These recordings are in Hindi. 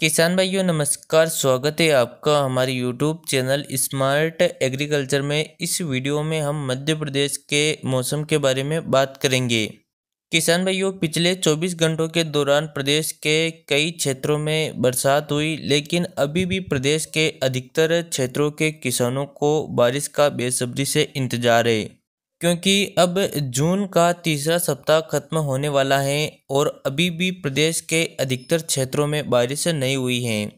किसान भाइयों, नमस्कार, स्वागत है आपका हमारे यूट्यूब चैनल स्मार्ट एग्रीकल्चर में। इस वीडियो में हम मध्य प्रदेश के मौसम के बारे में बात करेंगे। किसान भाइयों, पिछले 24 घंटों के दौरान प्रदेश के कई क्षेत्रों में बरसात हुई, लेकिन अभी भी प्रदेश के अधिकतर क्षेत्रों के किसानों को बारिश का बेसब्री से इंतज़ार है। क्योंकि अब जून का तीसरा सप्ताह खत्म होने वाला है और अभी भी प्रदेश के अधिकतर क्षेत्रों में बारिश नहीं हुई हैं।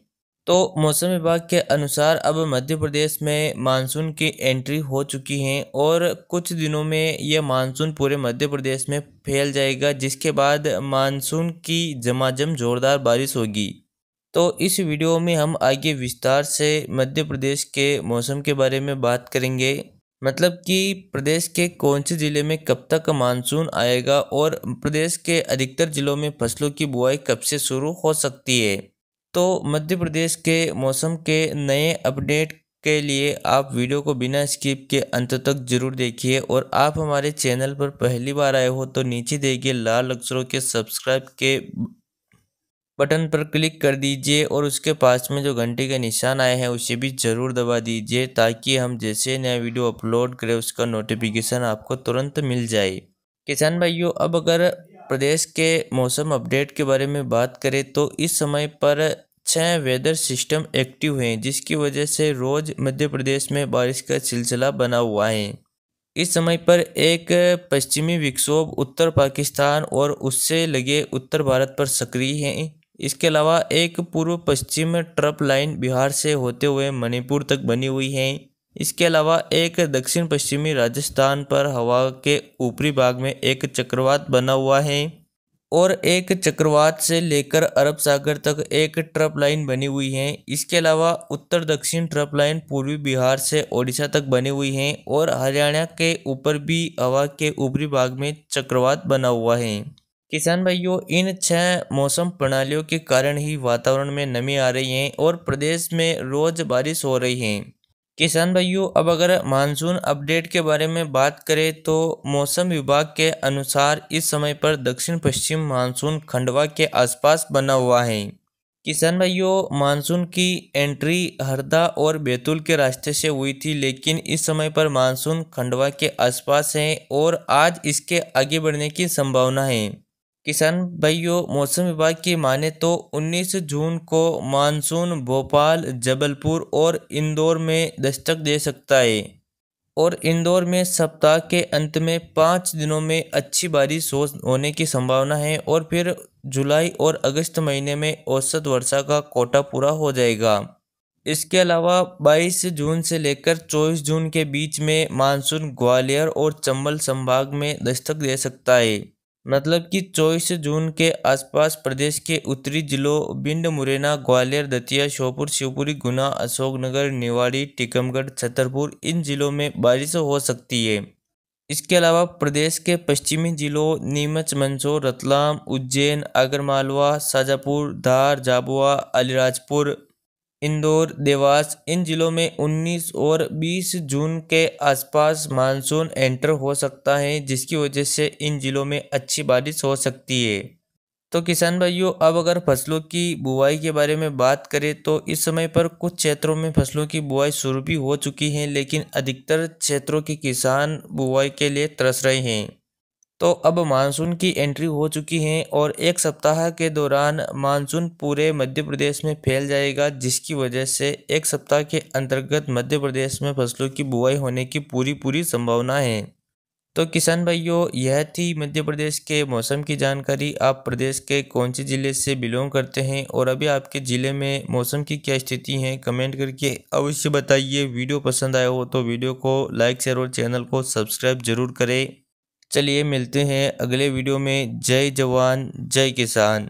तो मौसम विभाग के अनुसार अब मध्य प्रदेश में मानसून की एंट्री हो चुकी है और कुछ दिनों में यह मानसून पूरे मध्य प्रदेश में फैल जाएगा, जिसके बाद मानसून की जमाजम जोरदार बारिश होगी। तो इस वीडियो में हम आगे विस्तार से मध्य प्रदेश के मौसम के बारे में बात करेंगे। मतलब कि प्रदेश के कौन से ज़िले में कब तक मानसून आएगा और प्रदेश के अधिकतर ज़िलों में फ़सलों की बुआई कब से शुरू हो सकती है? तो मध्य प्रदेश के मौसम के नए अपडेट के लिए आप वीडियो को बिना स्किप के अंत तक ज़रूर देखिए और आप हमारे चैनल पर पहली बार आए हो तो नीचे देखिए लाल अक्षरों के सब्सक्राइब के बटन पर क्लिक कर दीजिए और उसके पास में जो घंटे का निशान आया है, उसे भी ज़रूर दबा दीजिए ताकि हम जैसे नया वीडियो अपलोड करें, उसका नोटिफिकेशन आपको तुरंत मिल जाए। किसान भाइयों, अब अगर प्रदेश के मौसम अपडेट के बारे में बात करें तो इस समय पर छः वेदर सिस्टम एक्टिव हैं, जिसकी वजह से रोज़ मध्य प्रदेश में बारिश का सिलसिला बना हुआ है। इस समय पर एक पश्चिमी विक्षोभ उत्तर पाकिस्तान और उससे लगे उत्तर भारत पर सक्रिय हैं। इसके अलावा एक पूर्व पश्चिम ट्रप लाइन बिहार से होते हुए मणिपुर तक बनी हुई है। इसके अलावा एक दक्षिण पश्चिमी राजस्थान पर हवा के ऊपरी भाग में एक चक्रवात बना हुआ है और एक चक्रवात से लेकर अरब सागर तक एक ट्रप लाइन बनी हुई है। इसके अलावा उत्तर दक्षिण ट्रप लाइन पूर्वी बिहार से ओडिशा तक बनी हुई है और हरियाणा के ऊपर भी हवा के ऊपरी भाग में चक्रवात बना हुआ है। किसान भाइयों, इन छह मौसम प्रणालियों के कारण ही वातावरण में नमी आ रही है और प्रदेश में रोज बारिश हो रही है। किसान भाइयों, अब अगर मानसून अपडेट के बारे में बात करें तो मौसम विभाग के अनुसार इस समय पर दक्षिण पश्चिम मानसून खंडवा के आसपास बना हुआ है। किसान भाइयों, मानसून की एंट्री हरदा और बैतूल के रास्ते से हुई थी, लेकिन इस समय पर मानसून खंडवा के आसपास है और आज इसके आगे बढ़ने की संभावना है। किसान भाइयों, मौसम विभाग की माने तो 19 जून को मानसून भोपाल, जबलपुर और इंदौर में दस्तक दे सकता है। और इंदौर में सप्ताह के अंत में पाँच दिनों में अच्छी बारिश होने की संभावना है और फिर जुलाई और अगस्त महीने में औसत वर्षा का कोटा पूरा हो जाएगा। इसके अलावा 22 जून से लेकर 24 जून के बीच में मानसून ग्वालियर और चंबल संभाग में दस्तक दे सकता है। मतलब कि चौबीस जून के आसपास प्रदेश के उत्तरी जिलों, भिंड, मुरैना, ग्वालियर, दतिया, श्योपुर, शिवपुरी, गुना, अशोकनगर, निवाड़ी, टीकमगढ़, छतरपुर, इन जिलों में बारिश हो सकती है। इसके अलावा प्रदेश के पश्चिमी जिलों, नीमच, मंदसौर, रतलाम, उज्जैन, आगरमालवा, शाजापुर, धार, झाबुआ, अलीराजपुर इंदौर, देवास, इन जिलों में 19 और 20 जून के आसपास मानसून एंटर हो सकता है, जिसकी वजह से इन जिलों में अच्छी बारिश हो सकती है। तो किसान भाइयों, अब अगर फ़सलों की बुआई के बारे में बात करें तो इस समय पर कुछ क्षेत्रों में फ़सलों की बुआई शुरू भी हो चुकी है, लेकिन अधिकतर क्षेत्रों के किसान बुआई के लिए तरस रहे हैं। तो अब मानसून की एंट्री हो चुकी है और एक सप्ताह के दौरान मानसून पूरे मध्य प्रदेश में फैल जाएगा, जिसकी वजह से एक सप्ताह के अंतर्गत मध्य प्रदेश में फ़सलों की बुआई होने की पूरी पूरी संभावना है। तो किसान भाइयों, यह थी मध्य प्रदेश के मौसम की जानकारी। आप प्रदेश के कौन से ज़िले से बिलोंग करते हैं और अभी आपके ज़िले में मौसम की क्या स्थिति है, कमेंट करके अवश्य बताइए। वीडियो पसंद आया हो तो वीडियो को लाइक शेयर और चैनल को सब्सक्राइब ज़रूर करें। चलिए मिलते हैं अगले वीडियो में। जय जवान जय किसान।